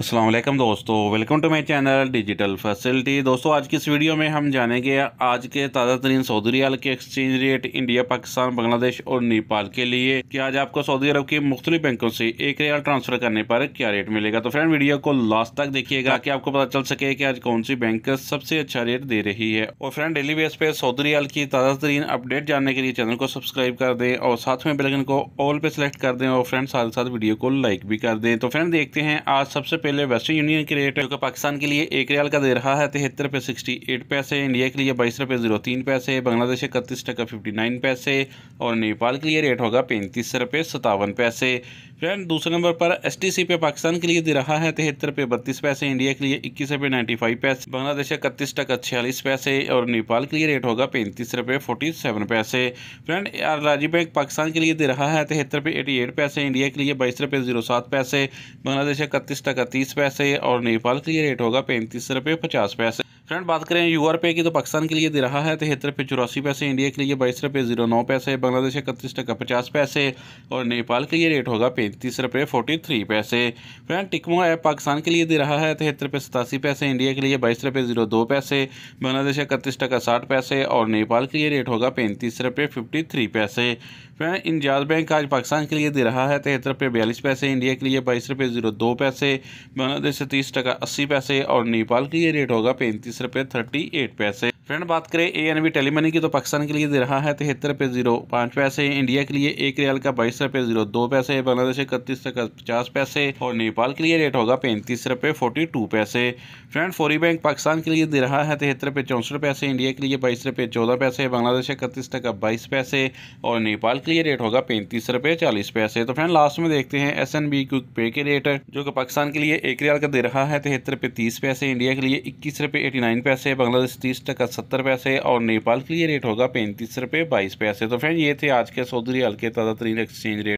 वालेकुम दोस्तों, welcome to my channel digital facility. दोस्तों, आज की इस वीडियो में हम जानेंगे आज के ताज़ा तरीन सऊदी रियाल के exchange rate, India, Pakistan, Bangladesh और नेपाल के लिए। कि आज आपको सऊदी अरब के मुख्तलिफ़ बैंकों से एक रियाल ट्रांसफ़र करने पर क्या रेट मिलेगा? तो फ्रेंड, वीडियो को लास्ट तक देखिएगा कि आपको पता चल सके कि आज कौन सी बैंक सबसे अच्छा रेट दे रही है। और फ्रेंड, डेली बेस पे सऊदी रियाल की ताज़ा तरीन अपडेट जानने के लिए चैनल को सब्सक्राइब कर दें और साथ में बेलगन को ऑल पे सिलेक्ट कर दें और फ्रेंड साथ साथ वीडियो को लाइक भी कर दें। तो फ्रेंड, देखते हैं आज सबसे पहले वेस्टर्न यूनियन की रेट जो कि पाकिस्तान के लिए एक रियाल का दे रहा है, तिहत्तर रुपये सिक्सटी एट पैसे इंडिया के लिए बाईस रुपये ज़ीरो तीन पैसे बांग्लादेश इकतीस टका फिफ्टी नाइन पैसे और नेपाल के लिए रेट होगा पैंतीस रुपये सतावन पैसे। फ्रेंड दूसरे नंबर पर एस टी सी पे पाकिस्तान के लिए दे रहा है तिहत्तर रुपये बत्तीस पैसे इंडिया के लिए इक्कीस रुपये नाइन्टी फाइव पैसे बांग्लादेश इकतीस टका छियालीस पैसे और नेपाल के लिए रेट होगा पैंतीस रुपये फोर्टी सेवन पैसे फ्रेंड राज़ी बैंक पाकिस्तान के लिए दे रहा है तिहत्तर रुपये एटी एट पैसे इंडिया के लिए बाईस रुपये ज़ीरो सात पैसे बांग्लादेश इकतीस टका तीस पैसे और नेपाल के लिए रेट होगा पैंतीस रुपये पचास पैसे। फ्रेंड बात करें यू आर पे की तो पाकिस्तान के लिए दे रहा है तिहत्तर रुपये चौरासी पैसे इंडिया के लिए बाईस रुपये ज़ीरो नौ पैसे, बांग्लादेश इकतीस टका पचास पैसे और नेपाल के लिए रेट होगा पैंतीस रुपये फोर्टी थ्री पैसे। फ्रेंड टिकमो ऐप पाकिस्तान के लिए दे रहा है तिहत्तर रुपये सतासी पैसे इंडिया के लिए बाईस रुपये ज़ीरो दो पैसे, बांग्लादेश इकतीस टका साठ पैसे और नेपाल के लिए रेट होगा पैंतीस रुपये फिफ्टी थ्री पैसे। फ्रेंड इंजाज बैंक आज पाकिस्तान के लिए दे रहा है तिहत्तर रुपये बयालीस पैसे इंडिया के लिए बाईस रुपये ज़ीरो दो पैसे, बांग्लादेश से तीस टका अस्सी पैसे और नेपाल के लिए रेट होगा पैंतीस रुपये थर्टी एट पैसे। फ्रेंड, बात करें ए एन बी टेलीमनी की तो पाकिस्तान के लिए दे रहा है तिहत्तर रुपये ज़ीरो। पाँच पैसे इंडिया के लिए एक रियाल का बाईस रुपये ज़ीरो। दो पैसे बांग्लादेश इकतीस का पचास पैसे और नेपाल के लिए रेट होगा पैंतीस रुपये फोर्टी टू पैसे। फ्रेंड, फोरी बैंक पाकिस्तान के लिए दे रहा है तिहत्तर रुपये चौंसठ पैसे, इंडिया के लिए बाईस रुपये चौदह पैसे, बांग्लादेश इकतीस का बाईस पैसे और नेपाल के लिए रेट होगा पैंतीस रुपये चालीस पैसे। तो फ्रेंड लास्ट में देखते हैं एस एन बी क्विक पे के रेट जो कि पाकिस्तान के लिए एक रियाल का दे रहा है तिहत्तर रुपये तीस पैसे, इंडिया के लिए इक्कीस रुपये एटी नाइन पैसे, बांग्लादेश तीस टका सत्तर पैसे और नेपाल के लिए रेट होगा पैंतीस रुपये बाईस पैसे। तो फ्रेंड ये थे आज के सऊदी रियाल के ताज़ा तरीन एक्सचेंज रेट